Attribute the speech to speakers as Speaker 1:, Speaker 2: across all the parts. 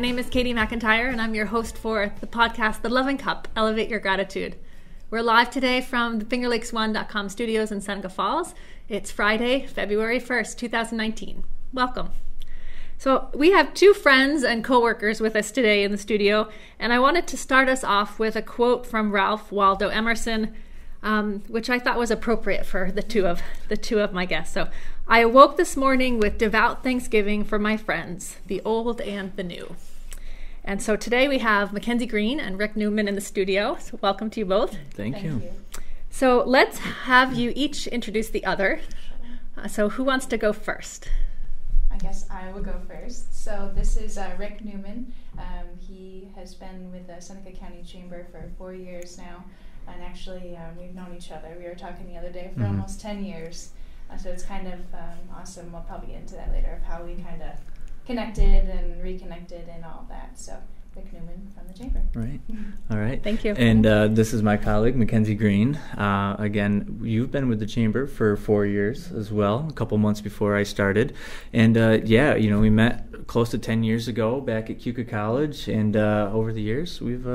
Speaker 1: My name is Katie MacIntyre, and I'm your host for the podcast The Loving Cup Elevate Your Gratitude. We're live today from the FingerLakes1.com studios in Seneca Falls. It's Friday, February 1st, 2019. Welcome. So, we have two friends and coworkers with us today in the studio, and I wanted to start us off with a quote from Ralph Waldo Emerson, um, which I thought was appropriate for the two of the two of my guests. So, I awoke this morning with devout thanksgiving for my friends, the old and the new. And so today we have Mackenzie Green and Rick Newman in the studio. So welcome to you both.
Speaker 2: Thank, Thank you. you.
Speaker 1: So let's have you each introduce the other. Uh, so who wants to go first?
Speaker 3: I guess I will go first. So this is uh, Rick Newman. Um, he has been with the Seneca County Chamber for four years now, and actually um, we've known each other. We were talking the other day for mm-hmm. almost ten years. Uh, so it's kind of um, awesome. We'll probably get into that later of how we kind of connected and reconnected and all that. So Rick Newman from the Chamber.
Speaker 2: Right. All right.
Speaker 1: Thank you.
Speaker 2: And uh, this is my colleague, Mackenzie Green. Uh, again, you've been with the Chamber for four years as well, a couple months before I started. And uh, yeah, you know, we met close to 10 years ago back at Keuka College. And uh, over the years, we've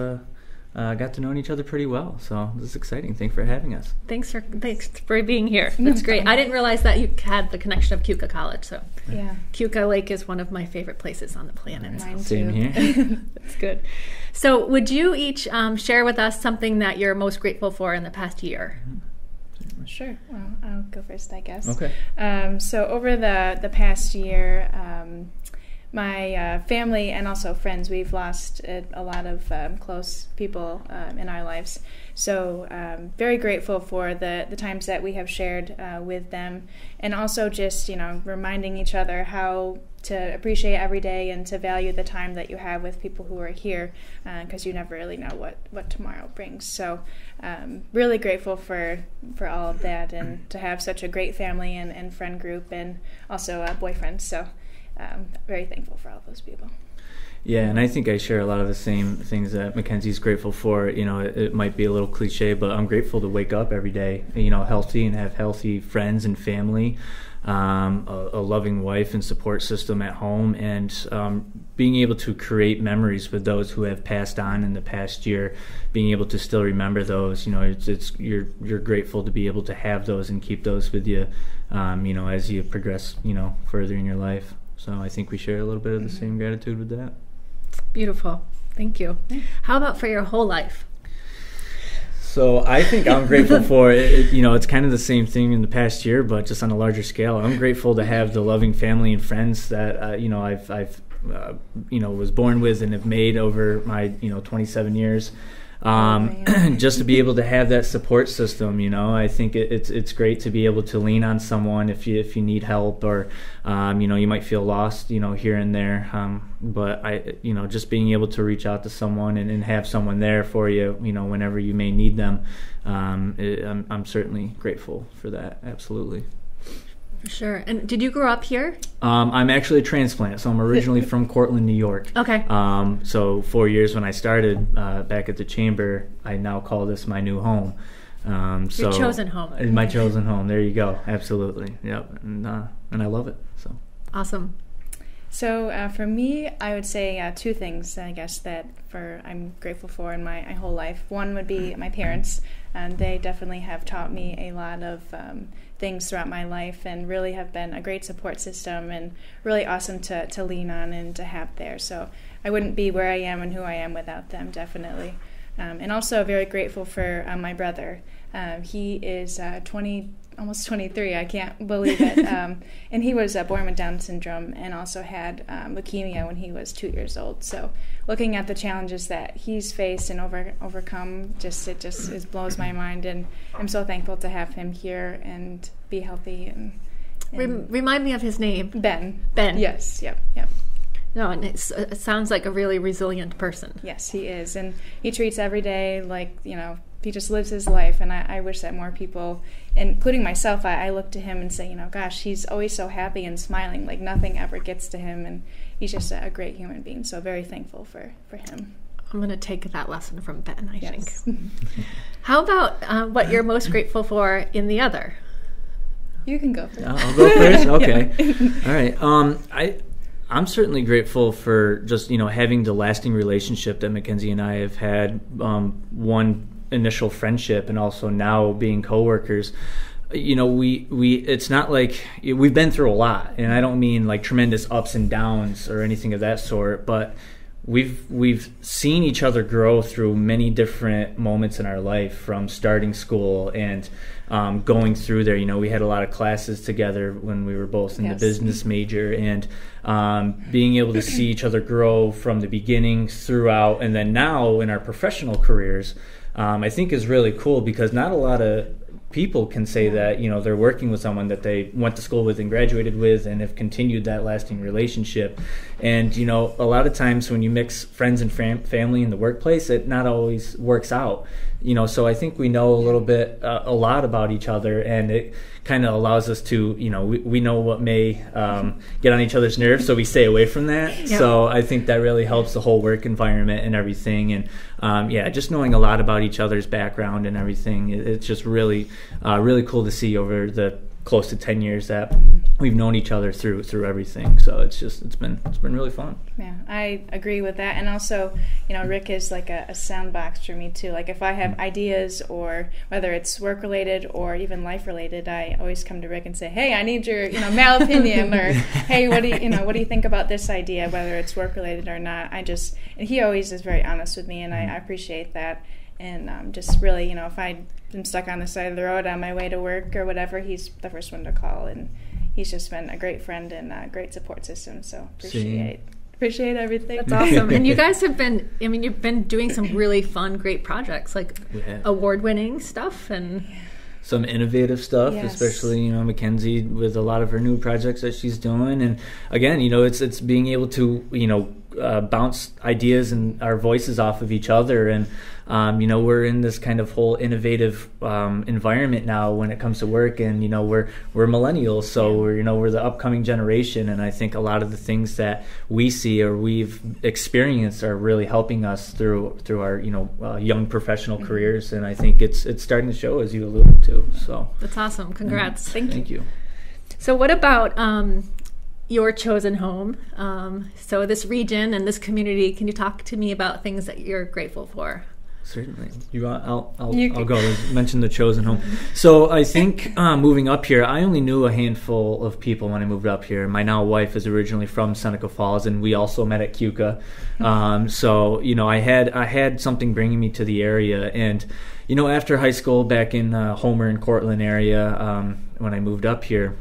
Speaker 2: uh, got to know each other pretty well. So this is exciting. Thanks for having us.
Speaker 1: Thanks for thanks for being here. That's great. I didn't realize that you had the connection of Keuka College. So
Speaker 3: yeah,
Speaker 1: Keuka Lake is one of my favorite places on the planet.
Speaker 3: Mine
Speaker 2: Same
Speaker 3: too.
Speaker 2: here.
Speaker 1: That's good. So would you each um, share with us something that you're most grateful for in the past year?
Speaker 3: Mm-hmm. Sure. Well, I'll go first, I guess.
Speaker 2: Okay.
Speaker 3: Um, so over the the past year. Um, my uh, family and also friends, we've lost a, a lot of um, close people um, in our lives. So, um, very grateful for the, the times that we have shared uh, with them, and also just, you know, reminding each other how to appreciate every day and to value the time that you have with people who are here, because uh, you never really know what, what tomorrow brings. So, um, really grateful for, for all of that and to have such a great family and, and friend group, and also a boyfriend. So, um, very thankful for all those people.
Speaker 2: Yeah, and I think I share a lot of the same things that Mackenzie's grateful for. You know, it, it, might be a little cliche, but I'm grateful to wake up every day, you know, healthy and have healthy friends and family, um, a, a, loving wife and support system at home, and um, being able to create memories with those who have passed on in the past year. Being able to still remember those, you know, it's, it's you're you're grateful to be able to have those and keep those with you, um, you know, as you progress, you know, further in your life. So I think we share a little bit of the mm-hmm. same gratitude with that.
Speaker 1: Beautiful. Thank you. How about for your whole life?
Speaker 2: So I think I'm grateful for it, You know, it's kind of the same thing in the past year, but just on a larger scale. I'm grateful to have the loving family and friends that uh, you know I've I've uh, you know was born with and have made over my you know 27 years. Um, oh, just to be able to have that support system, you know, I think it, it's it's great to be able to lean on someone if you if you need help or um, you know you might feel lost, you know, here and there. Um, but I, you know, just being able to reach out to someone and, and have someone there for you, you know, whenever you may need them, um, it, I'm I'm certainly grateful for that. Absolutely.
Speaker 1: Sure. And did you grow up here?
Speaker 2: Um, I'm actually a transplant, so I'm originally from Cortland, New York.
Speaker 1: Okay.
Speaker 2: Um, so four years when I started uh, back at the chamber, I now call this my new home.
Speaker 1: Um, so Your chosen home.
Speaker 2: My chosen home. There you go. Absolutely. Yep. And, uh, and I love it. So
Speaker 1: awesome.
Speaker 3: So uh, for me, I would say uh, two things. I guess that for I'm grateful for in my, my whole life. One would be my parents, and they definitely have taught me a lot of um, things throughout my life, and really have been a great support system and really awesome to to lean on and to have there. So I wouldn't be where I am and who I am without them, definitely. Um, and also very grateful for uh, my brother. Um, he is uh, 20 almost 23. I can't believe it. Um, and he was uh, born with Down syndrome and also had um, leukemia when he was two years old. So looking at the challenges that he's faced and over overcome, just it just it blows my mind. And I'm so thankful to have him here and be healthy. And,
Speaker 1: and remind me of his name.
Speaker 3: Ben.
Speaker 1: Ben.
Speaker 3: Yes. Yep. Yep.
Speaker 1: No, and it sounds like a really resilient person.
Speaker 3: Yes, he is, and he treats every day like you know he just lives his life and I, I wish that more people including myself I, I, look to him and say you know gosh he's always so happy and smiling like nothing ever gets to him and he's just a, a great human being so very thankful for for him.
Speaker 1: I'm going to take that lesson from ben i yes. think. How about uh, what you're most grateful for in the other?
Speaker 3: You can go first.
Speaker 2: I'll go first? Okay. All right um, i I'm certainly grateful for just you know having the lasting relationship that Mackenzie and I have had. Um, one initial friendship, and also now being coworkers. You know, we we it's not like we've been through a lot, and I don't mean like tremendous ups and downs or anything of that sort, but we've we've seen each other grow through many different moments in our life, from starting school and um, going through there. You know, we had a lot of classes together when we were both in yes. the business major, and um, being able to see each other grow from the beginning throughout, and then now in our professional careers, um, I think is really cool because not a lot of people can say that you know they're working with someone that they went to school with and graduated with and have continued that lasting relationship and you know a lot of times when you mix friends and fam- family in the workplace it not always works out you know so i think we know a little bit uh, a lot about each other and it kind of allows us to, you know, we, we know what may um, get on each other's nerves, so we stay away from that. Yep. So I think that really helps the whole work environment and everything. And um, yeah, just knowing a lot about each other's background and everything, it, it's just really, uh, really cool to see over the close to 10 years that we've known each other through through everything so it's just it's been it's been really fun.
Speaker 3: Yeah i agree with that and also you know rick is like a, a soundbox for me too like if i have ideas or whether it's work related or even life related i always come to rick and say hey i need your you know male opinion or hey what do you you know what do you think about this idea whether it's work related or not? I just and he always is very honest with me and i, I appreciate that and um, just really, you know, if I'm stuck on the side of the road on my way to work or whatever, he's the first one to call, and he's just been a great friend and a great support system. So appreciate. See. Appreciate everything.
Speaker 1: That's awesome. and you guys have been, I mean, you've been doing some really fun, great projects, like award winning stuff and
Speaker 2: some innovative stuff, yes. especially you know Mackenzie with a lot of her new projects that she's doing. And again, you know, it's it's being able to you know uh, bounce ideas and our voices off of each other and um, you know we're in this kind of whole innovative um, environment now when it comes to work and you know we're we're millennials so yeah. we're you know we're the upcoming generation and I think a lot of the things that we see or we've experienced are really helping us through through our you know uh, young professional mm-hmm. careers and I think it's it's starting to show as you alluded to so
Speaker 1: that's awesome congrats
Speaker 2: thank, you. thank you. you
Speaker 1: so what about um, your chosen home. Um, so, this region and this community, can you talk to me about things that you're grateful for?
Speaker 2: Certainly, you. I'll. I'll, you I'll go mention the chosen home. So I think uh, moving up here, I only knew a handful of people when I moved up here. My now wife is originally from Seneca Falls, and we also met at Keuka. Um, so you know, I had I had something bringing me to the area, and you know, after high school back in uh, Homer and Cortland area, um, when I moved up here,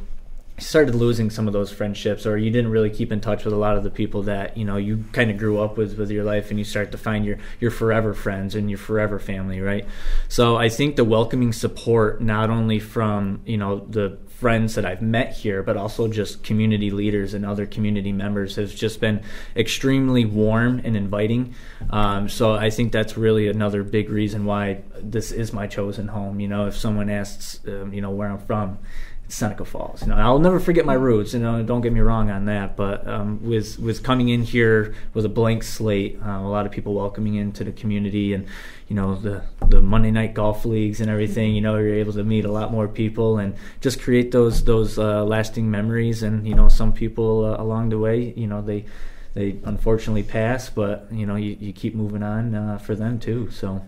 Speaker 2: started losing some of those friendships or you didn't really keep in touch with a lot of the people that you know you kind of grew up with with your life and you start to find your your forever friends and your forever family right so i think the welcoming support not only from you know the friends that I've met here, but also just community leaders and other community members has just been extremely warm and inviting. Um, so I think that's really another big reason why this is my chosen home. You know, if someone asks, um, you know, where I'm from, Seneca Falls. You know, I'll never forget my roots. You know, don't get me wrong on that. But um, with with coming in here with a blank slate, uh, a lot of people welcoming into the community, and you know the the Monday night golf leagues and everything. You know, you're able to meet a lot more people and just create those those uh, lasting memories. And you know, some people uh, along the way, you know, they they unfortunately pass, but you know, you, you keep moving on uh, for them too. So.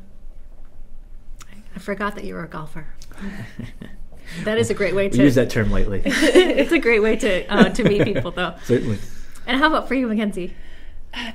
Speaker 1: I forgot that you were a golfer. That is a great way to
Speaker 2: use that term lately.
Speaker 1: it's a great way to uh, to meet people, though.
Speaker 2: Certainly.
Speaker 1: And how about for you, Mackenzie?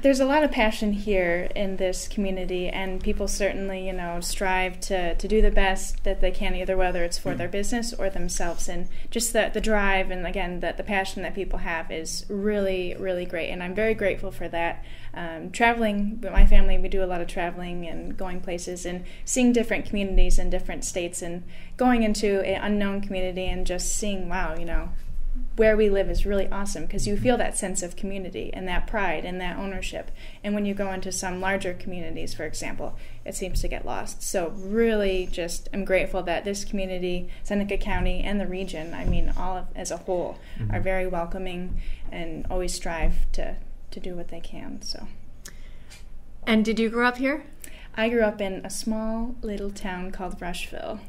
Speaker 3: There's a lot of passion here in this community, and people certainly, you know, strive to, to do the best that they can, either whether it's for their business or themselves. And just the, the drive and, again, the, the passion that people have is really, really great. And I'm very grateful for that um, traveling with my family we do a lot of traveling and going places and seeing different communities in different states and going into an unknown community and just seeing wow you know where we live is really awesome because you feel that sense of community and that pride and that ownership. And when you go into some larger communities, for example, it seems to get lost. So, really, just I'm grateful that this community, Seneca County, and the region, I mean, all of, as a whole, mm-hmm. are very welcoming and always strive to to do what they can. So.
Speaker 1: And did you grow up here?
Speaker 3: I grew up in a small little town called Rushville.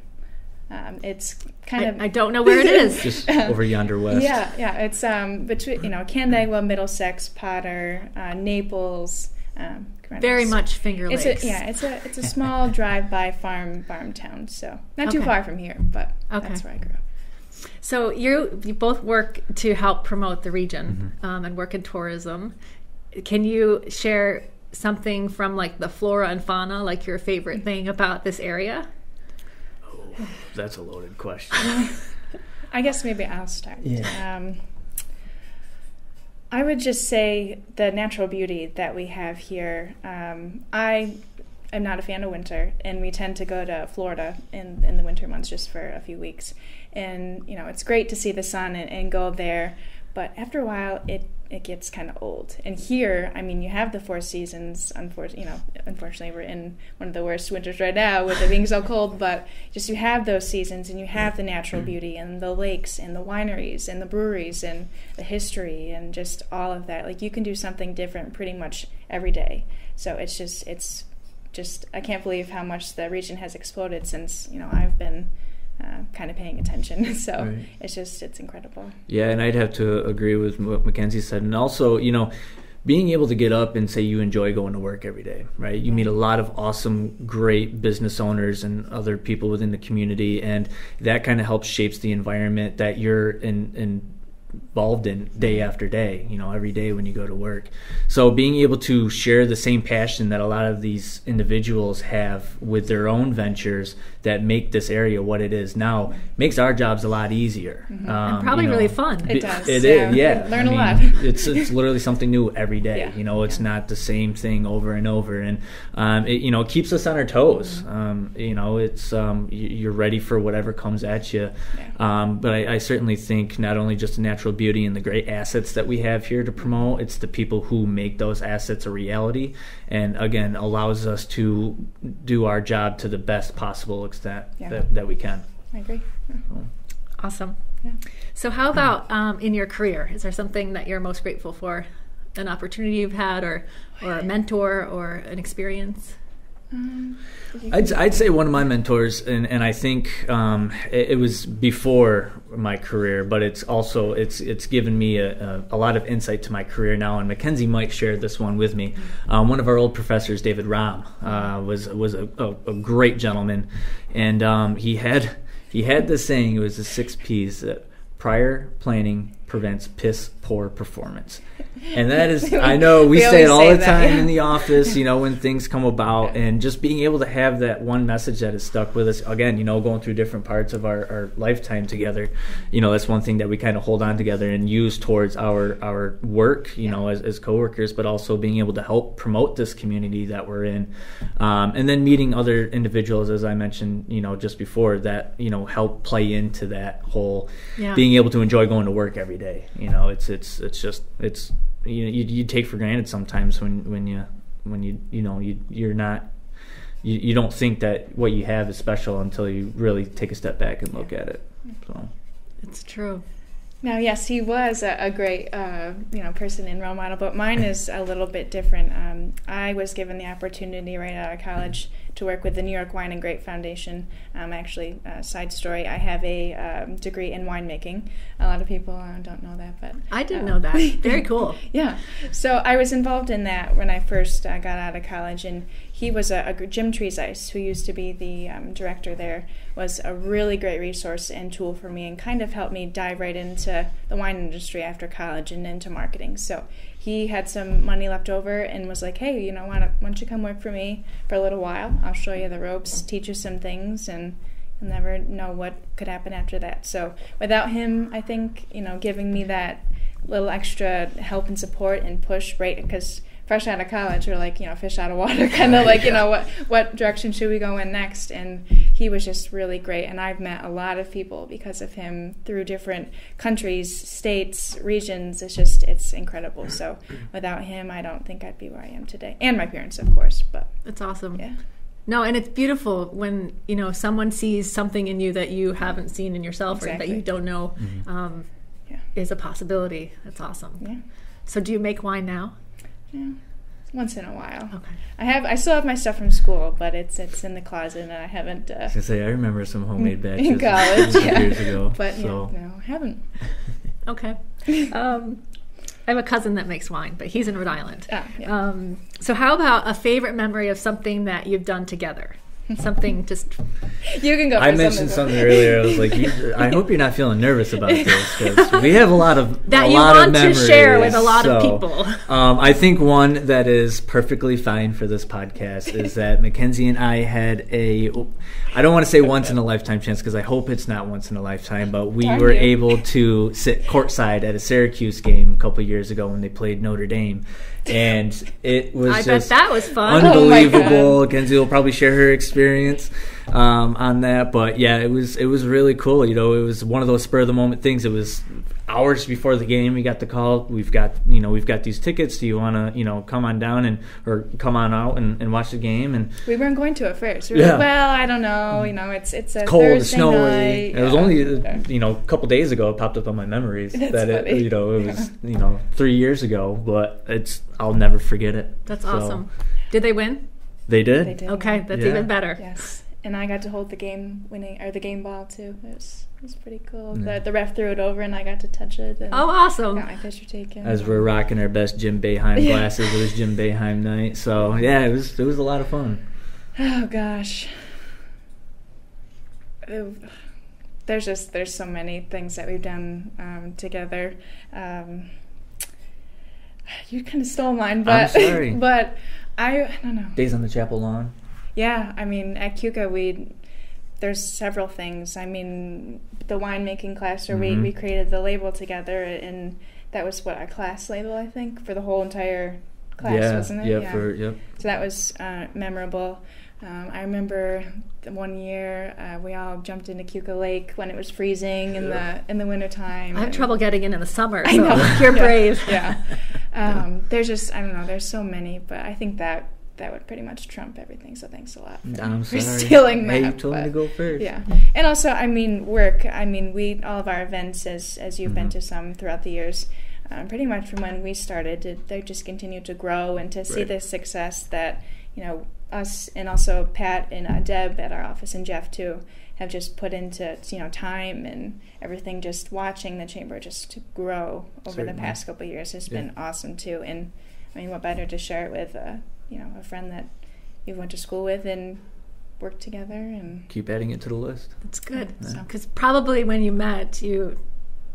Speaker 3: Um, it's kind
Speaker 1: I,
Speaker 3: of
Speaker 1: I don't know where it is.
Speaker 2: Just over yonder west.
Speaker 3: yeah, yeah. It's um between you know Canandaigua, Middlesex, Potter, uh, Naples. Um,
Speaker 1: Very much Finger
Speaker 3: It's
Speaker 1: Lakes.
Speaker 3: a yeah. It's a it's a small drive-by farm farm town. So not too
Speaker 1: Okay.
Speaker 3: far from here, but
Speaker 1: Okay.
Speaker 3: that's where I grew up.
Speaker 1: So you you both work to help promote the region
Speaker 2: Mm-hmm.
Speaker 1: um, and work in tourism. Can you share something from like the flora and fauna, like your favorite thing about this area?
Speaker 2: That's a loaded question.
Speaker 3: I guess maybe I'll start.
Speaker 2: Yeah.
Speaker 3: Um, I would just say the natural beauty that we have here. Um, I am not a fan of winter, and we tend to go to Florida in, in the winter months just for a few weeks. And, you know, it's great to see the sun and, and go there, but after a while, it it gets kind of old. And here, I mean, you have the four seasons. Unfortunately, you know, unfortunately, we're in one of the worst winters right now with it being so cold. But just you have those seasons, and you have the natural mm-hmm. beauty, and the lakes, and the wineries, and the breweries, and the history, and just all of that. Like you can do something different pretty much every day. So it's just it's just I can't believe how much the region has exploded since you know I've been. Uh, kind of paying attention, so
Speaker 2: Right.
Speaker 3: it's just it's incredible.
Speaker 2: Yeah, and I'd have to agree with what Mackenzie said. And also, you know, being able to get up and say you enjoy going to work every day, right? You meet a lot of awesome, great business owners and other people within the community, and that kind of helps shapes the environment that you're in, in involved in day after day, you know, every day when you go to work. So being able to share the same passion that a lot of these individuals have with their own ventures that make this area what it is now makes our jobs a lot easier. Um,
Speaker 1: And probably
Speaker 2: you know,
Speaker 1: really fun.
Speaker 3: It does,
Speaker 2: It
Speaker 3: yeah.
Speaker 2: is, yeah.
Speaker 3: Learn a
Speaker 2: I mean,
Speaker 3: lot.
Speaker 2: it's it's literally something new every day.
Speaker 3: Yeah.
Speaker 2: You know, it's not the same thing over and over, and um, it you know keeps us on our toes.
Speaker 3: Mm-hmm.
Speaker 2: Um, you know, it's um, you're ready for whatever comes at you.
Speaker 3: Yeah.
Speaker 2: Um, but I, I certainly think not only just the natural beauty and the great assets that we have here to promote, it's the people who make those assets a reality, and again allows us to do our job to the best possible extent
Speaker 3: Yeah.
Speaker 2: that, that we can.
Speaker 3: I agree.
Speaker 1: Awesome.
Speaker 3: Yeah.
Speaker 1: So, how about um, in your career? Is there something that you're most grateful for? An opportunity you've had, or or a mentor, or an experience?
Speaker 2: I'd, I'd say one of my mentors, and, and I think um, it, it was before my career, but it's also it's it's given me a, a, a lot of insight to my career now. And Mackenzie might share this one with me. Um, one of our old professors, David Ram, uh, was was a, a, a great gentleman, and um, he had he had this saying. It was the six P's that prior planning prevents piss poor performance. And that is, I know we,
Speaker 3: We
Speaker 2: say it all
Speaker 3: say
Speaker 2: the
Speaker 3: that,
Speaker 2: time
Speaker 3: yeah.
Speaker 2: in the office, you know, when things come about, and just being able to have that one message that is stuck with us. Again, you know, going through different parts of our, our lifetime together, you know, that's one thing that we kind of hold on together and use towards our our work, you know, as, as coworkers, but also being able to help promote this community that we're in, um, and then meeting other individuals, as I mentioned, you know, just before that, you know, help play into that whole
Speaker 1: Yeah.
Speaker 2: being able to enjoy going to work every day. You know, it's it's it's just it's you you, you take for granted sometimes when when you when you you know you you're not you, you don't think that what you have is special until you really take a step back and look at it. So
Speaker 1: It's true.
Speaker 3: Now, yes, he was a, a great, uh, you know, person and role model, but mine is a little bit different. Um, I was given the opportunity right out of college to work with the New York Wine and Grape Foundation. Um, actually, uh, side story, I have a um, degree in winemaking. A lot of people uh, don't know that, but
Speaker 1: I didn't
Speaker 3: uh,
Speaker 1: know that. Very cool.
Speaker 3: yeah. So I was involved in that when I first uh, got out of college, and he was a, a Jim Trezise, who used to be the um, director there, was a really great resource and tool for me, and kind of helped me dive right into the wine industry after college and into marketing. So he had some money left over and was like, "Hey, you know, why don't, why don't you come work for me for a little while? I'll show you the ropes, teach you some things, and." You'll never know what could happen after that. So, without him, I think, you know, giving me that little extra help and support and push right because fresh out of college we're like you know fish out of water kind of like you know what what direction should we go in next and he was just really great and i've met a lot of people because of him through different countries states regions it's just it's incredible so without him i don't think i'd be where i am today and my parents of course but
Speaker 1: It's awesome.
Speaker 3: yeah
Speaker 1: No, and it's beautiful when you know someone sees something in you that you haven't seen in yourself or that you don't know um,
Speaker 3: Yeah.
Speaker 1: is a possibility. That's awesome.
Speaker 3: yeah
Speaker 1: So, do you make wine now?
Speaker 3: Yeah once in a while.
Speaker 1: Okay.
Speaker 3: I have I still have my stuff from school, but it's it's in the closet and I haven't. Uh,
Speaker 2: I was gonna say I remember some homemade batches
Speaker 3: in college, yeah.
Speaker 2: years ago.
Speaker 3: but
Speaker 2: so.
Speaker 3: yeah, no, I haven't.
Speaker 1: Okay. Um, I have a cousin that makes wine, but he's in Rhode Island.
Speaker 3: Ah, yeah.
Speaker 1: Um, so, how about a favorite memory of something that you've done together? Something just
Speaker 3: you can go.
Speaker 2: I mentioned
Speaker 3: something.
Speaker 2: something earlier. I was like, you, I hope you're not feeling nervous about this because we have a lot of
Speaker 1: that
Speaker 2: a
Speaker 1: you
Speaker 2: lot
Speaker 1: want
Speaker 2: of
Speaker 1: to share with a lot of people.
Speaker 2: Um, I think one that is perfectly fine for this podcast is that Mackenzie and I had a, I don't want to say once in a lifetime chance because I hope it's not once in a lifetime, but we
Speaker 3: Darn
Speaker 2: were
Speaker 3: you.
Speaker 2: able to sit courtside at a Syracuse game a couple years ago when they played Notre Dame, and it was
Speaker 1: I bet
Speaker 2: just
Speaker 1: that was fun.
Speaker 3: Oh
Speaker 2: unbelievable. Kenzie will probably share her experience um, on that, but yeah, it was it was really cool. You know, it was one of those spur of the moment things. It was hours before the game. We got the call. We've got you know we've got these tickets. Do you want to you know come on down and or come on out and, and watch the game? And
Speaker 3: We weren't going to at first. We were
Speaker 2: Yeah.
Speaker 3: like, well, I don't know. You know, it's it's a
Speaker 2: cold,
Speaker 3: Thursday
Speaker 2: snowy.
Speaker 3: night.
Speaker 2: It was only uh, you know a couple days ago. It popped up on my memories
Speaker 3: That's
Speaker 2: that it you know it was you know three years ago, but it's I'll never forget it.
Speaker 1: That's
Speaker 2: So,
Speaker 1: awesome. Did they win?
Speaker 2: They did.
Speaker 3: They did.
Speaker 1: Okay, that's
Speaker 2: Yeah.
Speaker 1: even better.
Speaker 3: Yes, and I got to hold the game winning or the game ball too. It was it was pretty cool.
Speaker 2: Yeah.
Speaker 3: The, the ref threw it over, and I got to touch it. And
Speaker 1: Oh,
Speaker 3: got
Speaker 1: awesome.
Speaker 3: my picture taken.
Speaker 2: As we're rocking our best Jim
Speaker 3: Boeheim
Speaker 2: glasses, it was Jim Boeheim night. So yeah, it was it was a lot of fun.
Speaker 3: Oh gosh. Ew. There's just there's so many things that we've done um, together. Um, you kind of stole mine, but
Speaker 2: sorry.
Speaker 3: but I, I don't know.
Speaker 2: Days on the chapel lawn.
Speaker 3: Yeah, I mean at Keuka we there's several things. I mean the winemaking class where
Speaker 2: Mhm.
Speaker 3: we, we created the label together and that was what our class label I think for the whole entire class,
Speaker 2: yeah,
Speaker 3: wasn't it?
Speaker 2: yeah, for yep.
Speaker 3: So that was uh, memorable. Um, I remember one year uh, we all jumped into Keuka Lake when it was freezing in the in the wintertime.
Speaker 1: I have trouble getting in in the summer.
Speaker 3: I
Speaker 1: so
Speaker 3: know.
Speaker 1: You're
Speaker 3: Yeah.
Speaker 1: brave.
Speaker 3: Yeah. Um, there's just I don't know. There's so many, but I think that that would pretty much trump everything. So thanks a lot for,
Speaker 2: I'm
Speaker 3: for
Speaker 2: sorry.
Speaker 3: stealing that.
Speaker 2: Hey, you told me to go first.
Speaker 3: yeah, and also I mean work. I mean we all of our events as as you've been
Speaker 2: Mhm.
Speaker 3: to some throughout the years. Um, pretty much from when we started, they just continue to grow and to see
Speaker 2: Right.
Speaker 3: the success that you know us and also Pat and uh, Deb at our office and Jeff too have just put into you know time and everything. Just watching the chamber just to grow over
Speaker 2: Certainly.
Speaker 3: the past couple of years has
Speaker 2: Yeah.
Speaker 3: been awesome too. And I mean, what better to share it with uh, you know a friend that you went to school with and worked together and
Speaker 2: Keep adding it to the list.
Speaker 1: That's good.
Speaker 3: so.
Speaker 1: Because probably when you met, you,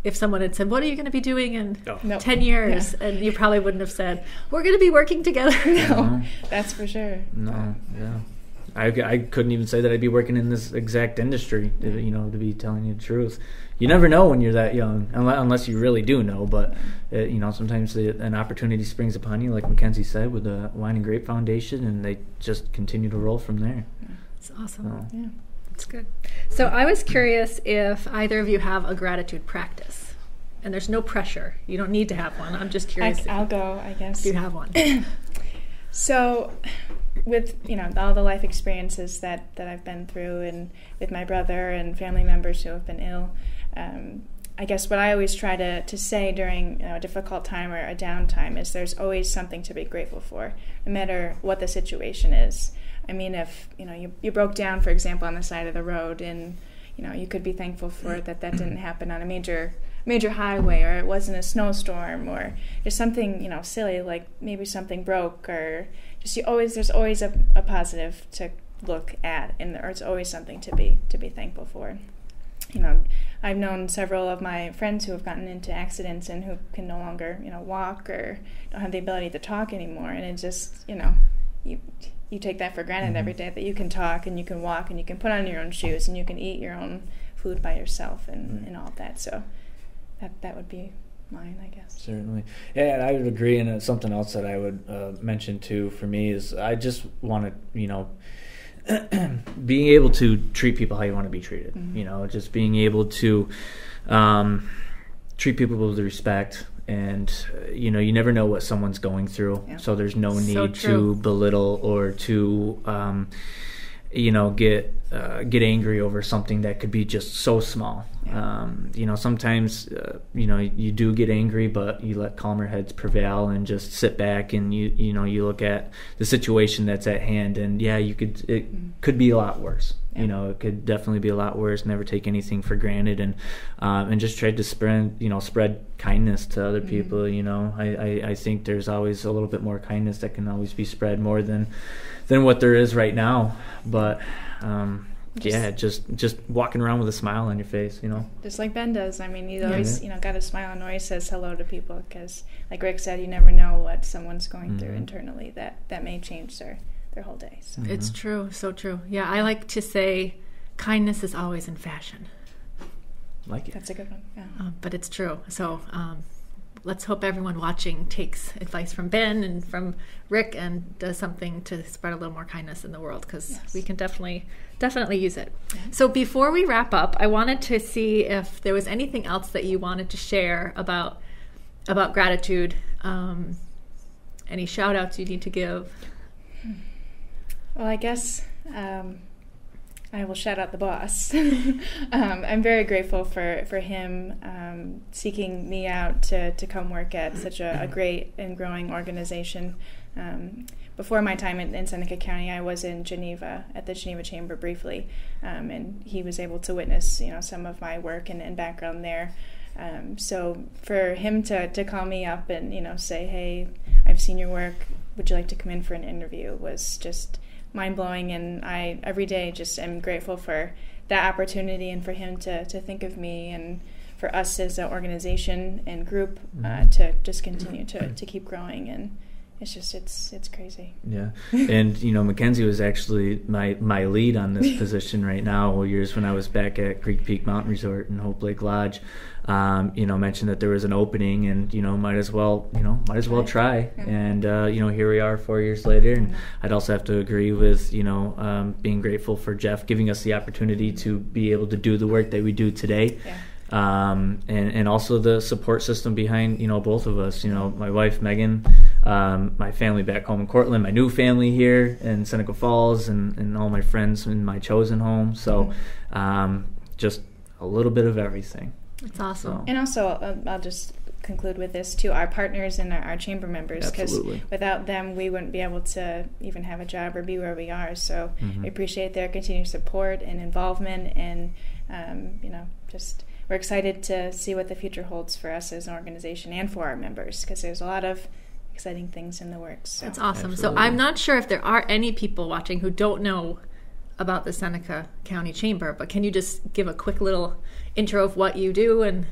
Speaker 1: if someone had said, "What are you going to be doing in
Speaker 2: Oh.
Speaker 3: Nope.
Speaker 1: ten years?" and you probably wouldn't have said, "We're going to be working together."
Speaker 3: No, that's for sure.
Speaker 2: No, yeah. I, I couldn't even say that I'd be working in this exact industry, to, you know, to be telling you the truth. You never know when you're that young, unless, unless you really do know. But, uh you know, sometimes the, an opportunity springs upon you, like Mackenzie said, with the Wine and Grape Foundation, and they just continue to roll from there.
Speaker 1: It's awesome.
Speaker 2: So,
Speaker 3: Yeah.
Speaker 1: That's good. So I was curious if either of you have a gratitude practice, and there's no pressure. You don't need to have one. I'm just curious.
Speaker 3: I, will go. I guess.
Speaker 1: if you have one.
Speaker 3: So, with you know all the life experiences that that I've been through, and with my brother and family members who have been ill, um, I guess what I always try to to say during you know, a difficult time or a downtime is there's always something to be grateful for, no matter what the situation is. I mean, if you know you you broke down, for example, on the side of the road, and you know you could be thankful for that that didn't happen on a major major highway or it wasn't a snowstorm or just something you know silly like maybe something broke or just you always there's always a, a positive to look at and or it's always something to be to be thankful for you know i've known several of my friends who have gotten into accidents and who can no longer you know walk or don't have the ability to talk anymore and it just you know you you take that for granted
Speaker 2: Mhm.
Speaker 3: every day that you can talk and you can walk and you can put on your own shoes and you can eat your own food by yourself and,
Speaker 2: Right.
Speaker 3: and all of that so that that would be mine i guess
Speaker 2: Certainly. Yeah, and I would agree. And uh, something else that I would uh, mention too for me is I just want to, you know, being able to treat people how you want to be treated.
Speaker 3: Mhm.
Speaker 2: You know, just being able to um, treat people with respect. And uh, you know, you never know what someone's going through,
Speaker 3: Yeah.
Speaker 2: so there's no need to belittle or to, um, you know, get uh, get angry over something that could be just so small.
Speaker 3: Yeah.
Speaker 2: Um, you know, sometimes uh, you know you do get angry, but you let calmer heads prevail and just sit back and you you know you look at the situation that's at hand, and yeah, you could it
Speaker 3: Mhm.
Speaker 2: could be a lot worse.
Speaker 3: Yeah.
Speaker 2: You know, it could definitely be a lot worse. Never take anything for granted, and um, and just try to spread you know spread kindness to other
Speaker 3: Mhm.
Speaker 2: people. You know, I, I I think there's always a little bit more kindness that can always be spread more than than what there is right now. But um,
Speaker 3: Just-
Speaker 2: yeah, just just walking around with a smile on your face, you know.
Speaker 3: Just like Ben does. I mean, he's
Speaker 2: Yeah.
Speaker 3: always, you know, got a smile and always says hello to people because, like Rick said, you never know what someone's going through
Speaker 2: Mhm.
Speaker 3: internally that that may change their their whole day. So
Speaker 1: It's
Speaker 2: Mhm.
Speaker 1: true, so true. Yeah, I like to say kindness is always in fashion,
Speaker 2: Like it.
Speaker 3: that's a good one. Yeah.
Speaker 1: uh, but it's true. So um, let's hope everyone watching takes advice from Ben and from Rick and does something to spread a little more kindness in the world because
Speaker 3: Yes.
Speaker 1: we can definitely definitely use it.
Speaker 3: Yeah.
Speaker 1: So before we wrap up, I wanted to see if there was anything else that you wanted to share about about gratitude. Um, any shout outs you need to give?
Speaker 3: Well, I guess um, I will shout out the boss. um, I'm very grateful for, for him um, seeking me out to, to come work at such a, a great and growing organization. Um, before my time in, in Seneca County, I was in Geneva at the Geneva Chamber briefly, um, and he was able to witness, you know, some of my work and, and background there. Um, so for him to, to call me up and you know say, "Hey, I've seen your work. Would you like to come in for an interview?" was just mind blowing, and I every day just am grateful for that opportunity and for him to to think of me and for us as an organization and group uh,
Speaker 2: Mhm.
Speaker 3: to just continue to, to keep growing and it's just it's it's crazy.
Speaker 2: Yeah, and you know Mackenzie was actually my my lead on this position right now. Years when I was back at Greek Peak Mountain Resort and Hope Lake Lodge, um, you know, mentioned that there was an opening, and you know, might as well, you know, might as well try.
Speaker 3: Yeah.
Speaker 2: And uh, you know, here we are, four years later, and. I'd also have to agree with you know um, being grateful for Jeff giving us the opportunity to be able to do the work that we do today
Speaker 3: Yeah.
Speaker 2: um, and and also the support system behind you know both of us. You know, my wife Megan, um, my family back home in Cortland, my new family here in Seneca Falls, and, and all my friends in my chosen home. So, um, just a little bit of everything.
Speaker 1: It's awesome.
Speaker 2: So,
Speaker 3: And also, uh, I'll just conclude with this to our partners and our, our chamber members, because
Speaker 2: Absolutely.
Speaker 3: without them, we wouldn't be able to even have a job or be where we are. So
Speaker 2: Mhm.
Speaker 3: we appreciate their continued support and involvement, and um, you know, just we're excited to see what the future holds for us as an organization and for our members, because there's a lot of exciting things in the works. So.
Speaker 1: That's awesome.
Speaker 2: Absolutely.
Speaker 1: So I'm not sure if there are any people watching who don't know about the Seneca County Chamber, but can you just give a quick little intro of what you do and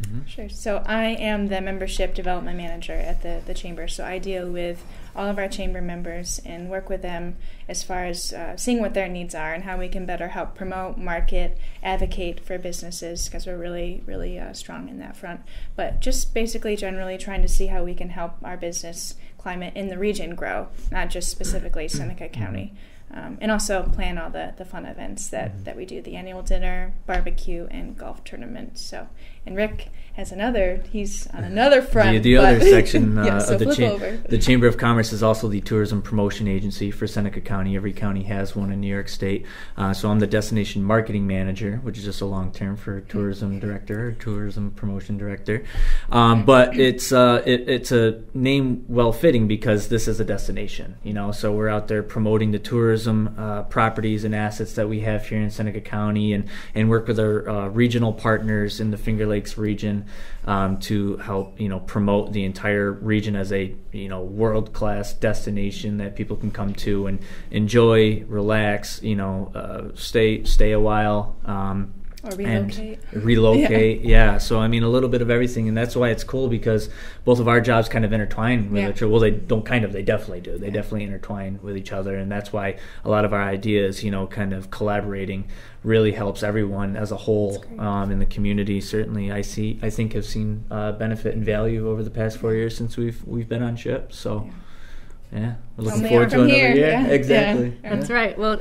Speaker 2: Mhm.
Speaker 3: Sure. So I am the membership development manager at the, the chamber. So I deal with all of our chamber members and work with them as far as uh, seeing what their needs are and how we can better help promote, market, advocate for businesses because we're really, really uh, strong in that front. But just basically, generally trying to see how we can help our business climate in the region grow, not just specifically Seneca County. Um, and also plan all the, the fun events that, that we do the annual dinner, barbecue, and golf tournament. So, and Rick has another, he's on another front.
Speaker 2: The, the other section uh,
Speaker 3: yeah, so
Speaker 2: of the, cha- the Chamber of Commerce is also the tourism promotion agency for Seneca County. Every county has one in New York State. Uh, so I'm the destination marketing manager, which is just a long term for tourism director or tourism promotion director. Um, but it's uh, it, it's a name well fitting because this is a destination. You know, so we're out there promoting the tourism uh, properties and assets that we have here in Seneca County, and and work with our uh, regional partners in the Finger Lakes region um, to help you know promote the entire region as a you know world class destination that people can come to and enjoy, relax, you know, uh, stay stay a while. Um,
Speaker 3: Or
Speaker 2: and
Speaker 3: relocate.
Speaker 2: relocate, yeah. So I mean, a little bit of everything, and that's why it's cool because both of our jobs kind of intertwine with
Speaker 3: Yeah.
Speaker 2: each other. Well, they don't kind of, they definitely do. They definitely intertwine with each other, and that's why a lot of our ideas, you know, kind of collaborating, really helps everyone as a whole um, in the community. Certainly, I see, I think, have seen uh, benefit and value over the past four years since we've we've been on ship. So. Yeah, we're looking
Speaker 3: Only
Speaker 2: forward to another
Speaker 3: here,
Speaker 2: year.
Speaker 3: yeah.
Speaker 2: Exactly.
Speaker 3: Yeah.
Speaker 1: That's right. Well,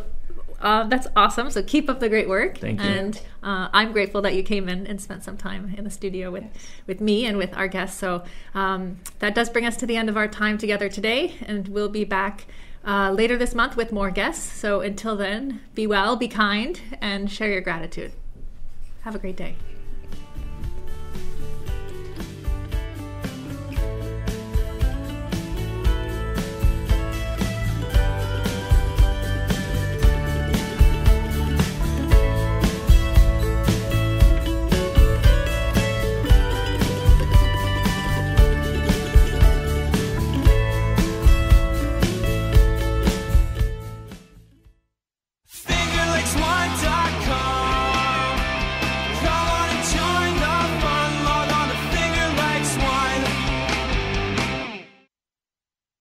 Speaker 1: uh, that's awesome. So keep up the great work.
Speaker 2: Thank you.
Speaker 1: And uh, I'm grateful that you came in and spent some time in the studio with, with me and with our guests. So um, that does bring us to the end of our time together today, and we'll be back uh, later this month with more guests. So until then, be well, be kind, and share your gratitude. Have a great day.